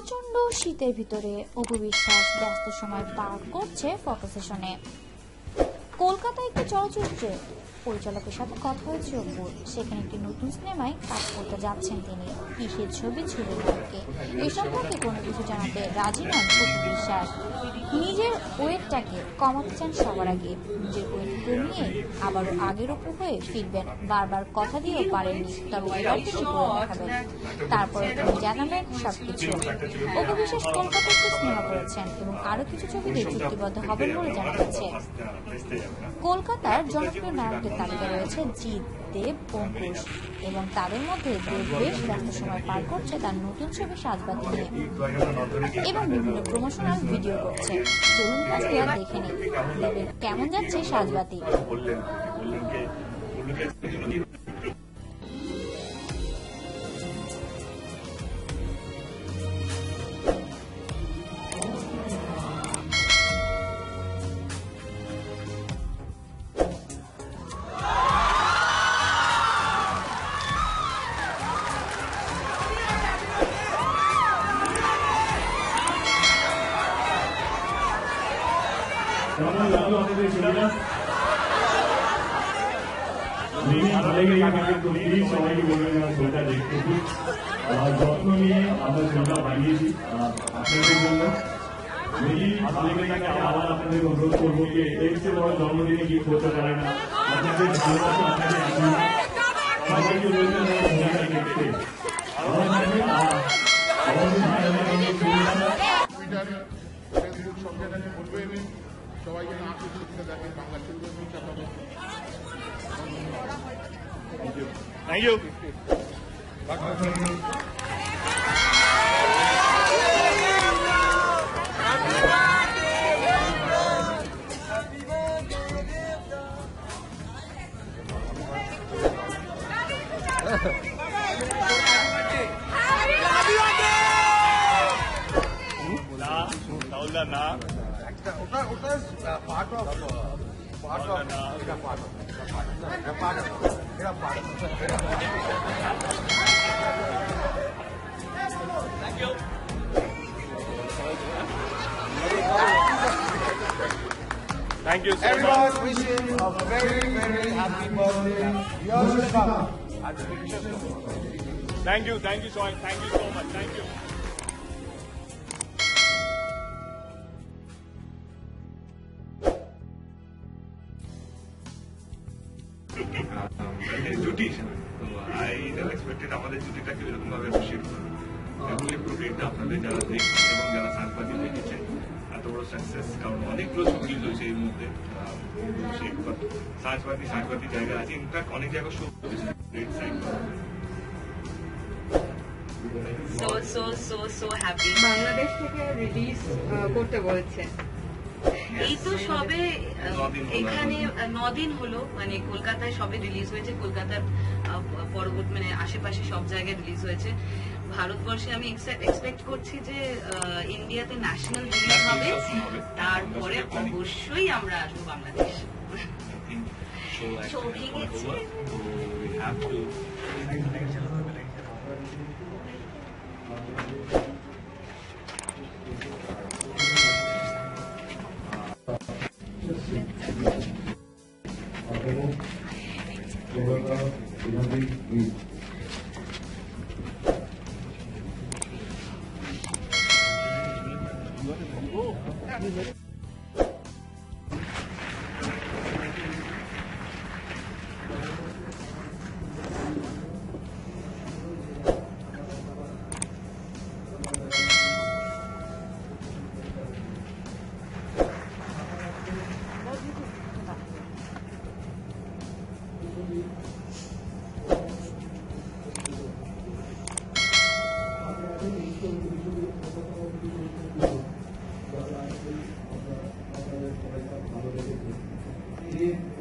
প্রচণ্ড শীতের ভিতরে অপবিশ্বাস ব্যস্ত সময় পার করছে ফটো সেশনে। কলকাতায় একটি চলচ্চিত্রে পরিচালকের সাথে কথা হয়েছে অপুর সেখানে একটি নতুন সিনেমায় কাজ করতে যাচ্ছেন তিনি। কিসের ছবি ছিল নায়ককে এ সম্পর্কে কোনো কিছু জানাতে রাজি নন অপু বিশ্বাস। নিজের ওয়েটটাকে কমাতে চান সবার আগে। নিজের ওয়েট কমিয়ে আবারও আগের অপু হয়ে ফিরবেন। বারবার কথা দিয়েও পারেননি, তবে এবার দেখাবেন। তারপরে তিনি জানাবেন সবকিছু। অপু বিশ্বাস কলকাতায় একটি সিনেমা করেছেন এবং আরও কিছু ছবিতে চুক্তিবদ্ধ হবেন বলে জানা গেছে কলকাতার জনপ্রিয় নায়কদের তালিকা রয়েছে জিৎ, দেব অঙ্কুশ এবং তাদের মধ্যে দেব বেশ ব্যস্ত সময় পার করছে তার নতুন ছবি সাজবাতি নিয়ে। এবং বিভিন্ন প্রমোশনাল ভিডিও করছে। তরুণ আর দেখে নিই। দেবের কেমন যাচ্ছে সাজবাতি। কেমন লাগল আপনাদের ছবিটা মিমি ভালো লেগে তো প্লিজ সবাইকে বলবেন আমার ছবিটা দেখতে খুব যত্ন নিয়ে আমরা বলবেন সব জায়গায় বলবে আমি সবাই যেন আসে ছবিটা দেখে বাংলা ছবি আমি চাপাবো thank you Thank you. Thank you so Everyone much. wishing a very, very happy birthday. Yours Thank you, thank you so much, thank you so much, thank you. জুটি তো আই এক্সপেক্টেড আমাদের জুটিটাকে এরকম ভাবে অ্যাপ্রিসিয়েট করবে আপনাদের যারা দেখছেন এবং যারা সাংবাদিক দেখেছে এত বড় সাকসেস কারণ অনেকগুলো ছবি রিলিজ হয়েছে এর মধ্যে সেই সাজবাতি সাজবাতি জায়গা আছে। ইনফ্যাক্ট অনেক জায়গায় show great sign so so so so happy. Bangladesh থেকে রিলিজ করতে বলছে এই তো সবে এখানে নদিন হলো মানে কলকাতায় সবে রিলিজ হয়েছে, কলকাতার পরবর্তী মানে আশেপাশে সব জায়গায় রিলিজ হয়েছে ভারতবর্ষে আমি এক্সপেক্ট করছি যে ইন্ডিয়াতে ন্যাশনাল রিলিজ হবে। তারপরে অবশ্যই আমরা আসব বাংলাদেশ show ভেঙেছে। Toyota Innovic Week.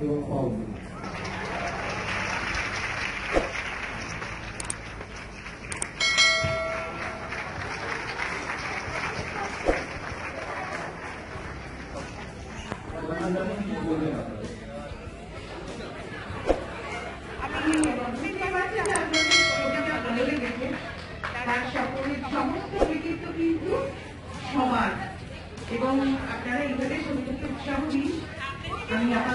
Eu falo.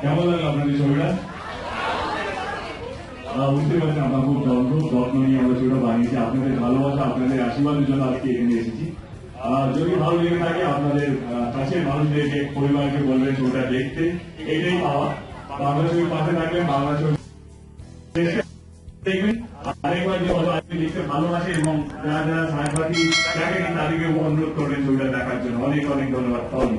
কেমন লাগল আপনাদের ছবিটা? বুঝতে পারছেন, আমরা খুব যত্ন যত্ন নিয়ে আমরা ছবিটা বানিয়েছি। আপনাদের ভালোবাসা, আপনাদের আশীর্বাদের জন্য আজকে এখানে এসেছি। যদি ভালো লেগে থাকে, আপনাদের কাছের মানুষদেরকে, পরিবারকে বলবেন ছবিটা দেখতে। এটাই পাওয়া। বাংলা ছবির পাশে থাকবেন, বাংলা ছবি এবং যারা যারা ছবিটা দেখার জন্য। অনেক অনেক ধন্যবাদ। তাহলে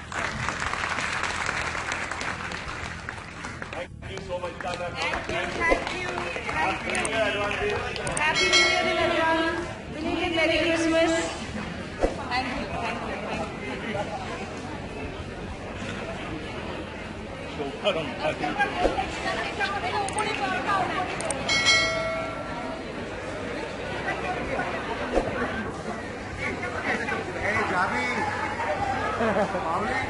পাবলিক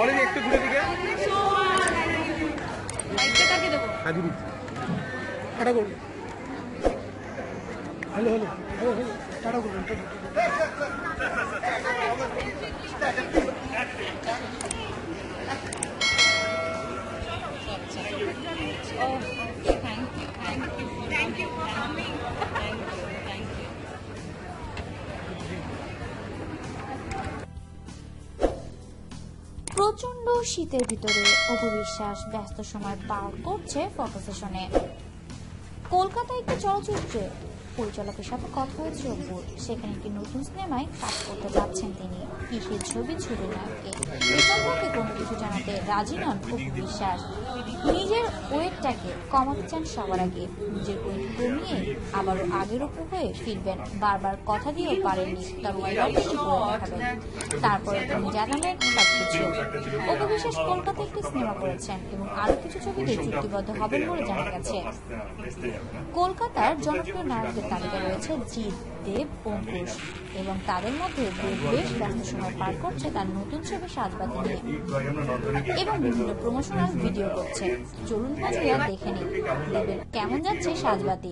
অনেক একটু ঘুরে দিকে। মাইকটা কাকে দেবো হ্যাঁ দিদি টাটা করুন। Hello hello. প্রচণ্ড শীতের ভিতরে অপবিশ্বাস ব্যস্ত সময় পার করছে ফটো সেশনে। কলকাতায় একটি চলচ্চিত্রে পরিচালকের সাথে কথা হয়েছে অপুর সেখানে একটি নতুন সিনেমায় কাজ করতে যাচ্ছেন তিনি। কিসের ছবি ছুড়ে নায়ককে এ সম্পর্কে কোনো কিছু জানাতে রাজি নন অপু বিশ্বাস। নিজের ওয়েটটাকে কমাতে চান সবার আগে। নিজের ওয়েট কমিয়ে আবারও আগের অপু হয়ে ফিরবেন। বারবার কথা দিয়েও পারেননি, তবে এবার কিছু তারপরে তিনি জানালেন সবকিছু। অপু বিশ্বাস কলকাতায় একটি সিনেমা করেছেন এবং আরও কিছু ছবিতে চুক্তিবদ্ধ হবেন বলে জানা গেছে। কলকাতার জনপ্রিয় নায়কদের তালিকা রয়েছে জিৎ। দেব অঙ্কুশ এবং তাদের মধ্যে দেব বেশ ব্যস্ত সময় পার করছে, তার নতুন ছবি সাজবাতি নিয়ে এবং বিভিন্ন প্রমোশনাল ভিডিও করছে। চলুন কাজ দেখে নিন দেবের কেমন যাচ্ছে সাজবাতি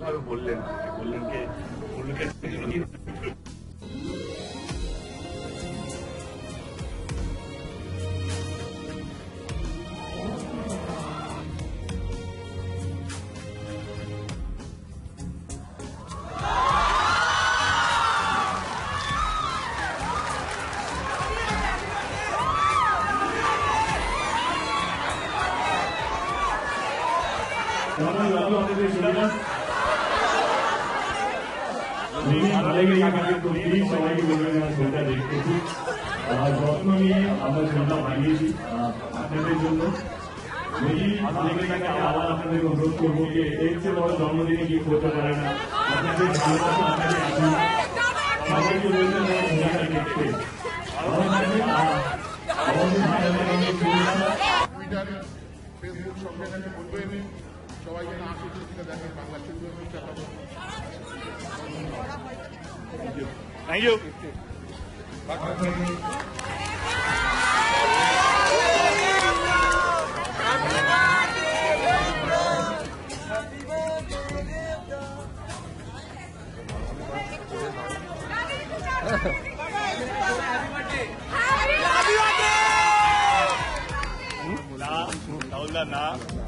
কেমন লাগল আপনাদের যদি ভালো লেগে থাকে তো প্লিজ সবাইকে বলবেন আমার ছবিটা দেখতে যত্ন নিয়ে আমরা ছবিটা বানিয়েছি আপনাদের জন্য যদি ভালো লেগে থাকে আবার আপনাদের অনুরোধ করব যে এর চেয়ে বড় জন্মদিনে কি করতে পারে না আপনাদের ভালোবাসা আপনাদের আশীর্বাদ সবাইকে বলবেন আমার ছবিটা দেখতে সবাই যেন আশি শিক্ষা দেখে বাংলা শিল্পের থ্যাংক ইউ राहुल ना